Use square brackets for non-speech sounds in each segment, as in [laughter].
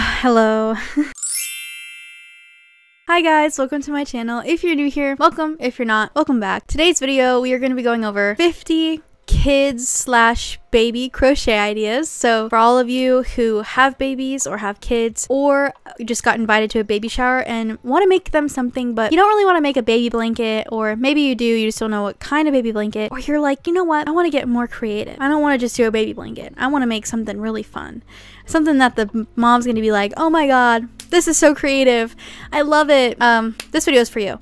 [sighs] Hello. Hi guys, welcome to my channel. If you're new here, welcome. If you're not, welcome back. Today's video, we are going to be going over 50 kids slash baby crochet ideas. So for all of you who have babies or have kids or just got invited to a baby shower and want to make them something, but you don't really want to make a baby blanket or maybe you do, you just don't know what kind of baby blanket or you're like, you know what, I want to get more creative. I don't want to just do a baby blanket. I want to make something really fun. Something that the mom's going to be like, oh my god, this is so creative. I love it. Um, this video is for you.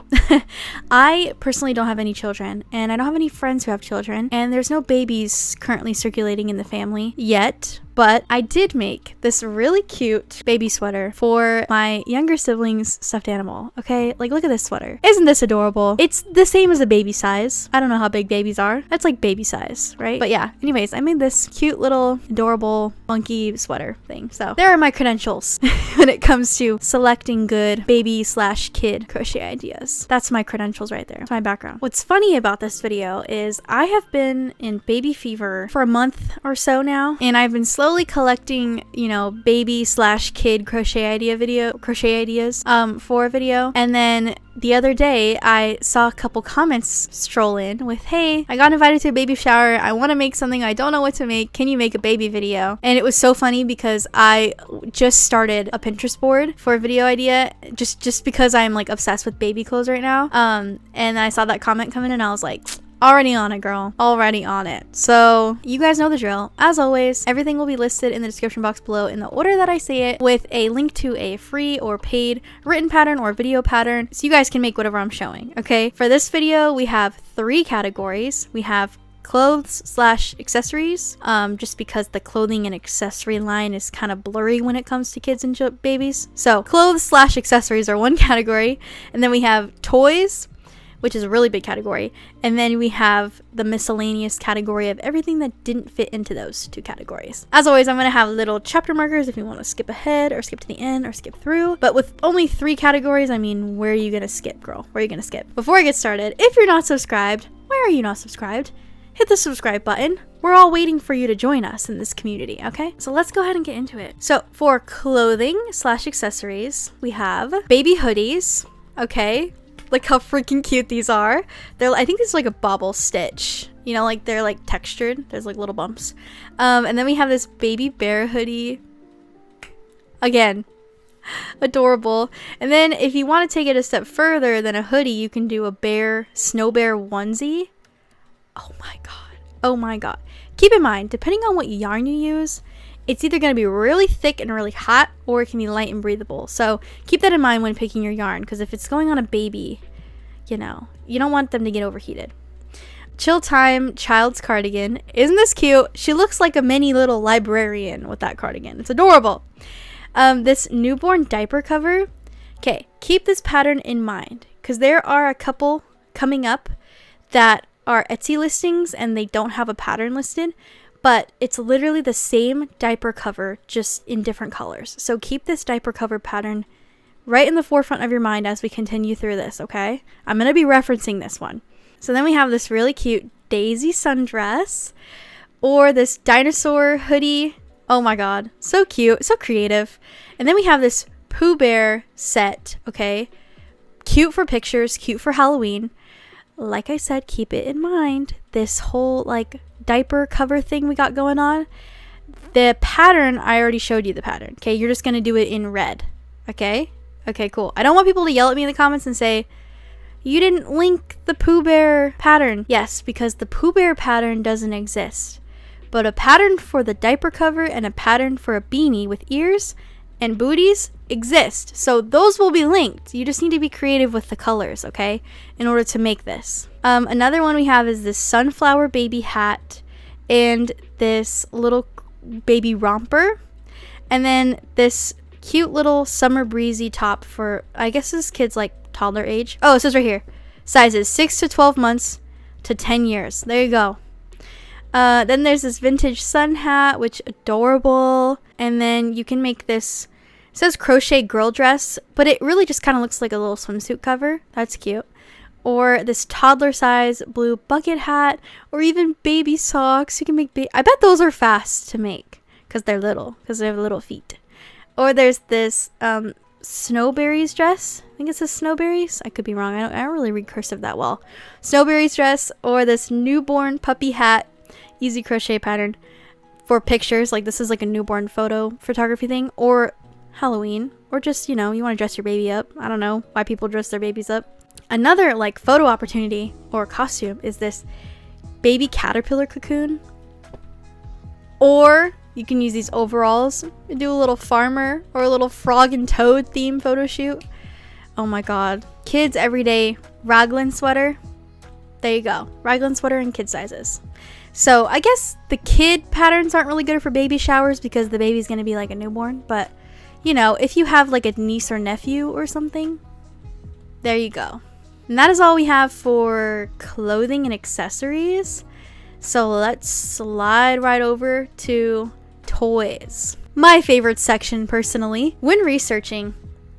[laughs] I personally don't have any children, and I don't have any friends who have children, and there's no babies currently circulating in the family yet. But I did make this really cute baby sweater for my younger sibling's stuffed animal. Okay, like look at this sweater. Isn't this adorable? It's the same as a baby size. I don't know how big babies are. That's like baby size, right? But yeah, anyways, I made this cute little adorable monkey sweater thing. So there are my credentials [laughs] [laughs] when it comes to selecting good baby slash kid crochet ideas. That's my credentials right there. That's my background. What's funny about this video is I have been in baby fever for a month or so now, and I've been slowly collecting, you know, baby slash kid crochet idea video, crochet ideas um, for a video. And then the other day I saw a couple comments stroll in with, hey, I got invited to a baby shower. I want to make something. I don't know what to make. Can you make a baby video? And it was so funny because I just started a Pinterest board for a video idea just, just because I'm like obsessed with baby clothes right now. Um, and I saw that comment come in and I was like, Already on it, girl. Already on it. So, you guys know the drill. As always, everything will be listed in the description box below in the order that I say it with a link to a free or paid written pattern or video pattern so you guys can make whatever I'm showing, okay? For this video, we have three categories. We have clothes slash accessories um, just because the clothing and accessory line is kind of blurry when it comes to kids and babies so clothes slash accessories are one [laughs] category and then we have toys which is a really big category. And then we have the miscellaneous category of everything that didn't fit into those two categories. As always, I'm going to have little chapter markers if you want to skip ahead or skip to the end or skip through. But with only three categories, I mean, where are you going to skip, girl? Where are you going to skip? Before I get started, if you're not subscribed, why are you not subscribed? Hit the subscribe button. We're all waiting for you to join us in this community, okay? So let's go ahead and get into it. So for clothing slash accessories, we have baby hoodies, okay? Like how freaking cute these are. They're I think this is like a bobble stitch. You know, like they're like textured. There's like little bumps. Um, and then we have this baby bear hoodie. Again, [laughs] adorable. And then if you want to take it a step further than a hoodie, you can do a bear snow bear onesie. Oh my god. Oh my god. Keep in mind, depending on what yarn you use, it's either going to be really thick and really hot or it can be light and breathable. So keep that in mind when picking your yarn because if it's going on a baby, you know, you don't want them to get overheated. Chill Time Child's Cardigan. Isn't this cute? She looks like a mini little librarian with that cardigan. It's adorable. Um, this newborn diaper cover. Okay, keep this pattern in mind because there are a couple coming up that are Etsy listings and they don't have a pattern listed but it's literally the same diaper cover just in different colors. So keep this diaper cover pattern right in the forefront of your mind as we continue through this, okay? I'm going to be referencing this one. So then we have this really cute daisy sundress or this dinosaur hoodie. Oh my god, so cute, so creative. And then we have this Pooh Bear set, okay? Cute for pictures, cute for Halloween. Like I said, keep it in mind. This whole like diaper cover thing we got going on, the pattern, I already showed you the pattern. Okay, you're just going to do it in red. Okay? Okay, cool. I don't want people to yell at me in the comments and say, you didn't link the Pooh Bear pattern. Yes, because the Pooh Bear pattern doesn't exist. But a pattern for the diaper cover and a pattern for a beanie with ears and booties exist. So those will be linked. You just need to be creative with the colors, okay? In order to make this. Um, another one we have is this sunflower baby hat and this little baby romper. And then this cute little summer breezy top for, I guess this kid's like toddler age. Oh, it says right here. Sizes 6 to 12 months to 10 years. There you go. Uh, then there's this vintage sun hat, which adorable. And then you can make this says crochet girl dress, but it really just kind of looks like a little swimsuit cover. That's cute. Or this toddler size blue bucket hat, or even baby socks. You can make. I bet those are fast to make because they're little, because they have little feet. Or there's this um, Snowberries dress. I think it says Snowberries. I could be wrong. I don't, I don't really read cursive that well. Snowberries dress or this newborn puppy hat, easy crochet pattern for pictures. Like this is like a newborn photo photography thing or Halloween or just, you know, you want to dress your baby up. I don't know why people dress their babies up. Another like photo opportunity or costume is this baby caterpillar cocoon. Or you can use these overalls and do a little farmer or a little frog and toad theme photo shoot. Oh my god. Kids everyday raglan sweater. There you go. Raglan sweater in kid sizes. So I guess the kid patterns aren't really good for baby showers because the baby's going to be like a newborn. But, you know, if you have like a niece or nephew or something, there you go. And that is all we have for clothing and accessories. So let's slide right over to toys. My favorite section personally. When researching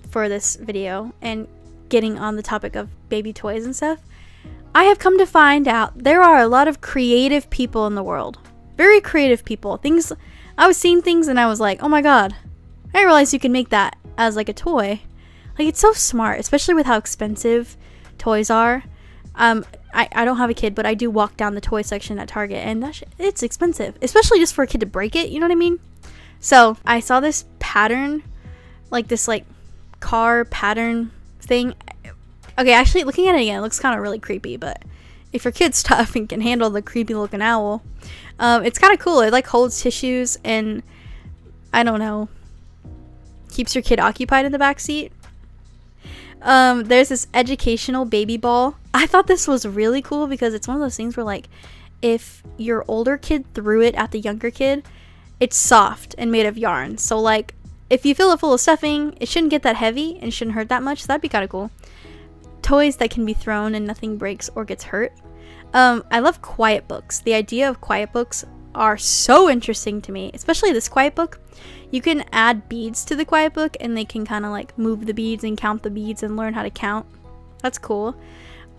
for this video and getting on the topic of baby toys and stuff, I have come to find out there are a lot of creative people in the world. Very creative people. Things I was seeing things and I was like, "Oh my god. I realized you can make that as like a toy." Like it's so smart, especially with how expensive toys are. Um, I, I don't have a kid, but I do walk down the toy section at Target, and that it's expensive, especially just for a kid to break it. You know what I mean? So I saw this pattern, like this like car pattern thing. Okay, actually looking at it again, it looks kind of really creepy, but if your kid's [laughs] tough and can handle the creepy looking owl, um, it's kind of cool. It like holds tissues and I don't know, keeps your kid occupied in the back seat. Um, there's this educational baby ball. [laughs] I thought this was really cool because it's one of those things where like if your older kid threw it at the younger kid, it's soft and made of yarn. So like if you fill it full of stuffing, it shouldn't get that heavy and shouldn't hurt that much. So that'd be kind of cool. Toys that can be thrown and nothing breaks or gets hurt. Um, I love quiet books. The idea of quiet books are so interesting to me, especially this quiet book. You can add beads to the quiet book and they can kind of like move the beads and count the beads and learn how to count. That's cool.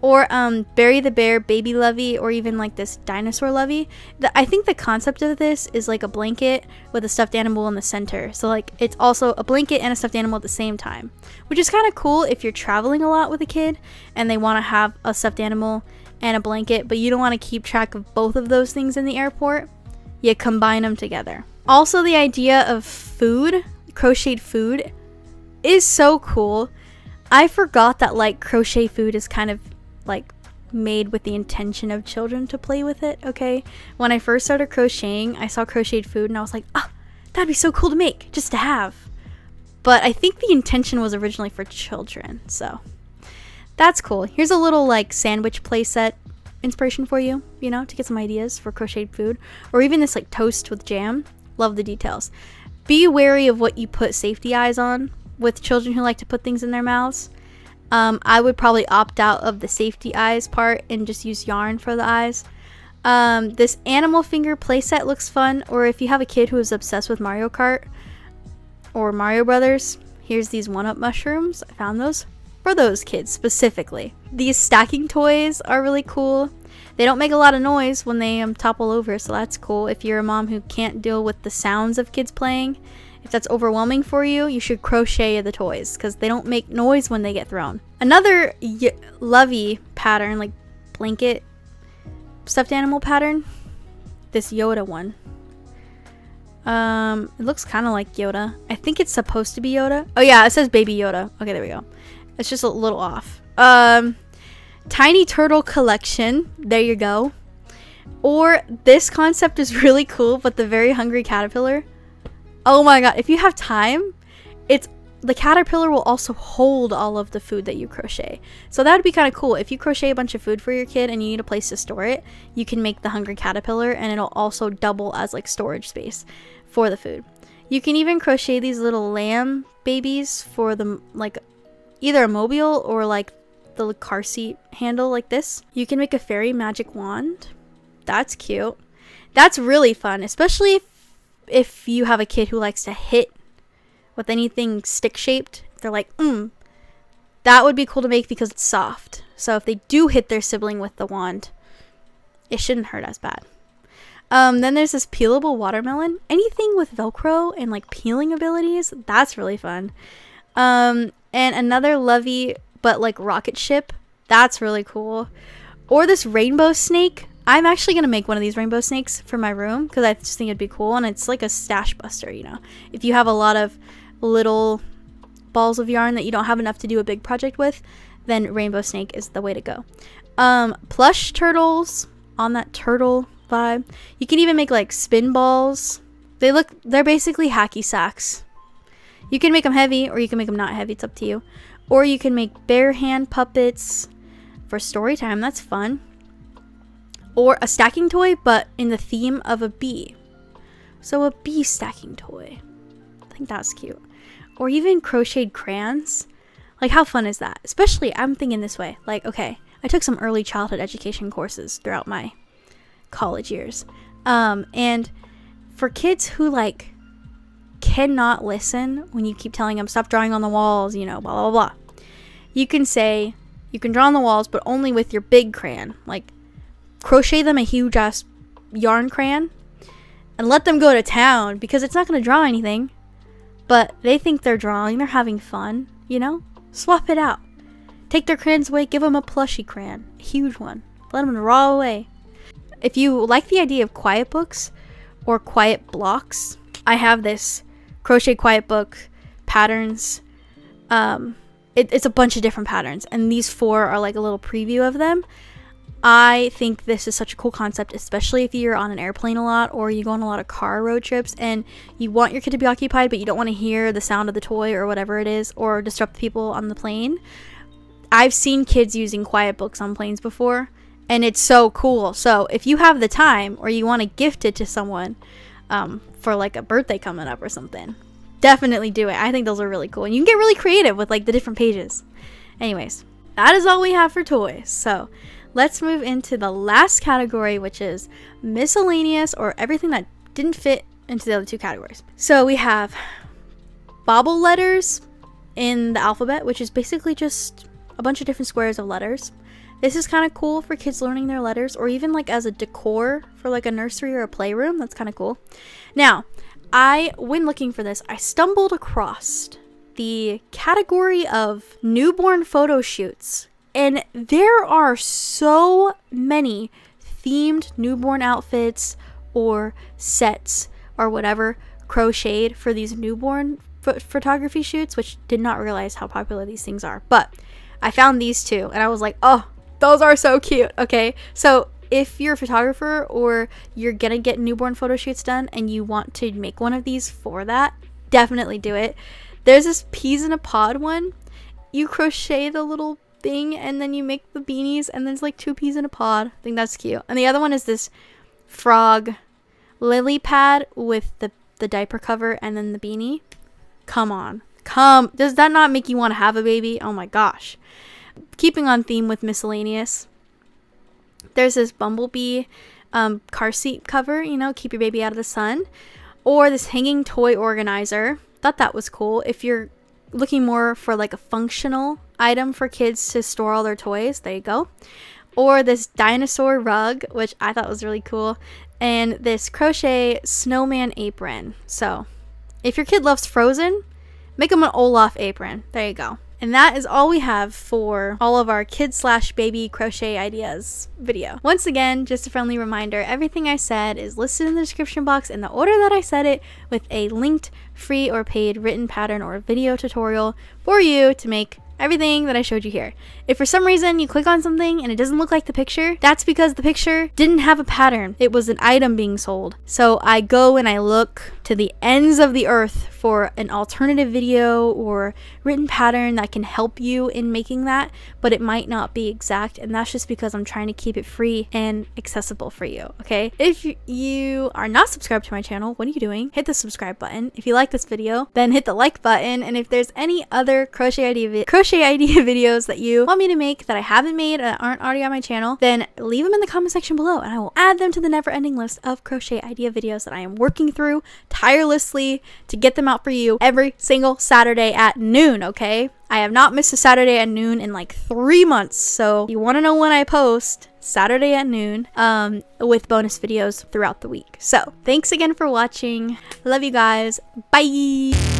Or um, Berry the Bear Baby Lovey, or even like this Dinosaur Lovey. The, I think the concept of this is like a blanket with a stuffed animal in the center. So, like, it's also a blanket and a stuffed animal at the same time, which is kind of cool if you're traveling a lot with a kid and they want to have a stuffed animal and a blanket, but you don't want to keep track of both of those things in the airport. You combine them together. Also, the idea of food, crocheted food, is so cool. I forgot that like crochet food is kind of like made with the intention of children to play with it, okay? When I first started crocheting, I saw crocheted food and I was like, oh, that'd be so cool to make, just to have. But I think the intention was originally for children, so that's cool. Here's a little like sandwich playset inspiration for you, you know, to get some ideas for crocheted food. Or even this like toast with jam. Love the details. Be wary of what you put safety eyes on with children who like to put things in their mouths. Um, I would probably opt out of the safety eyes part and just use yarn for the eyes. Um, this animal finger playset looks fun, or if you have a kid who is obsessed with Mario Kart or Mario Brothers, here's these one-up mushrooms. I found those for those kids specifically. These stacking toys are really cool. They don't make a lot of noise when they um, topple over, so that's cool. If you're a mom who can't deal with the sounds of kids playing, if that's overwhelming for you, you should crochet the toys because they don't make noise when they get thrown. Another lovey pattern, like blanket stuffed animal pattern, this Yoda one. Um, it looks kind of like Yoda. I think it's supposed to be Yoda. Oh yeah, it says Baby Yoda. Okay, there we go. It's just a little off. Um, Tiny Turtle Collection. There you go. Or this concept is [laughs] really cool, but the Very Hungry Caterpillar. Oh my god, if you have time, it's the caterpillar will also hold all of the food that you crochet. So that would be kind of cool. If you crochet a bunch of food for your kid and you need a place to store it, you can make the hungry caterpillar and it'll also double as like storage space for the food. You can even crochet these little lamb babies for the like either a mobile or like the car seat handle like this. You can make a fairy magic wand. That's cute. That's really fun, especially if, if you have a kid who likes to hit with anything stick shaped. They're like, mm, that would be cool to make because it's soft. So if they do hit their sibling with the wand, it shouldn't hurt as bad. Um, then there's this peelable watermelon. Anything with Velcro and like peeling abilities, that's really fun. Um, and another Lovey, but like rocket ship, that's really cool. Or this rainbow snake. I'm actually gonna make one of these rainbow snakes for my room because I just think it'd be cool, and it's like a stash buster. You know, if you have a lot of little balls of yarn that you don't have enough to do a big project with, then rainbow snake is the way to go. Um, plush turtles on that turtle vibe. You can even make like spin balls. They look, they're basically hacky sacks. You can make them heavy or you can make them not heavy. It's up to you. Or you can make bear hand puppets for story time. That's fun. Or a stacking toy, but in the theme of a bee. So a bee stacking toy. I think that's cute. Or even crocheted crayons. Like, how fun is that? Especially, I'm thinking this way. Like, okay, I took some early childhood education courses throughout my college years. Um, and for kids who, like, cannot listen when you keep telling them, stop drawing on the walls, you know, blah, blah, blah. You can say, you can draw on the walls, but only with your big crayon. Like, crochet them a huge ass yarn crayon and let them go to town because it's not going to draw anything. But they think they're drawing, they're having fun, you know? Swap it out. Take their crayons away, give them a plushy crayon, a huge one. Let them draw away. If you like the idea of quiet books or quiet blocks, I have this crochet quiet book patterns. Um, it, it's a bunch of different patterns, and these four are like a little preview of them. I think this is such a cool concept, especially if you're on an airplane a lot or you go on a lot of car road trips and you want your kid to be occupied, but you don't want to hear the sound of the toy or whatever it is or disrupt the people on the plane. I've seen kids using quiet books on planes before, and it's so cool. So if you have the time or you want to gift it to someone um, for like a birthday coming up or something, definitely do it. I think those are really cool, and you can get really creative with like the different pages. Anyways, that is all we have for toys. So let's move into the last category, which is miscellaneous or everything that didn't fit into the other two categories. So we have bobble letters in the alphabet, which is basically just a bunch of different squares of letters. This is kind of cool for kids learning their letters or even like as a decor for like a nursery or a playroom. That's kind of cool. Now, I, when looking for this, I stumbled across the category of newborn photo shoots and there are so many themed newborn outfits or sets or whatever crocheted for these newborn photography shoots, which did not realize how popular these things are. But I found these two and I was like, oh, those are so cute. Okay. So if you're a photographer or you're gonna get newborn photo shoots done and you want to make one of these for that, definitely do it. There's this peas in a pod one. You crochet the little thing and then you make the beanies and then it's like two peas in a pod. I think that's cute. And the other one is this frog lily pad with the, the diaper cover and then the beanie. Come on. Come. Does that not make you want to have a baby? Oh my gosh. Keeping on theme with miscellaneous. There's this bumblebee um, car seat cover, you know, keep your baby out of the sun. Or this hanging toy organizer. Thought that was cool. If you're looking more for like a functional item for kids to store all their toys, there you go. Or this dinosaur rug, which I thought was really cool. And this crochet snowman apron. So, if your kid loves Frozen, make them an Olaf apron. There you go. And that is all we have for all of our kid slash baby crochet ideas video. Once again, just a friendly reminder, everything I said is listed in the description box in the order that I said it with a linked free or paid written pattern or video tutorial for you to make everything that I showed you here. If for some reason you click on something and it doesn't look like the picture, that's because the picture didn't have a pattern. It was an item being sold. So I go and I look to the ends of the earth for an alternative video or written pattern that can help you in making that, but it might not be exact. And that's just because I'm trying to keep it free and accessible for you. Okay. If you are not subscribed to my channel, what are you doing? Hit the subscribe button. If you like this video, then hit the like button. And if there's any other crochet idea, crochet idea [laughs] videos that you want me to make that I haven't made that aren't already on my channel, then leave them in the comment section below and I will add them to the never ending list of crochet idea videos that I am working through tirelessly to get them out for you every single Saturday at noon, okay? I have not missed a Saturday at noon in like three months. So you want to know when I post, Saturday at noon, um, with bonus videos throughout the week. So thanks again for watching. Love you guys. Bye.